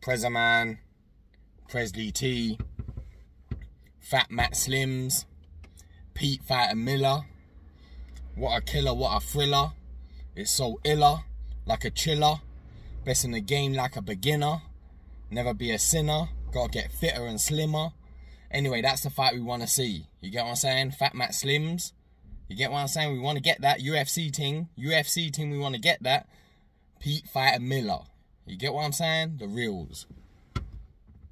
Prezzaman, Presley T, Fat Mat Slims, Pete Fighter Miller. What a killer, what a thriller. It's so iller, like a chiller. Best in the game like a beginner. Never be a sinner. Gotta get fitter and slimmer. Anyway, that's the fight we want to see. You get what I'm saying? Fat Mat Slims. You get what I'm saying? We want to get that UFC thing. UFC thing, we want to get that. Pete Fighter Miller. You get what I'm saying? The reals.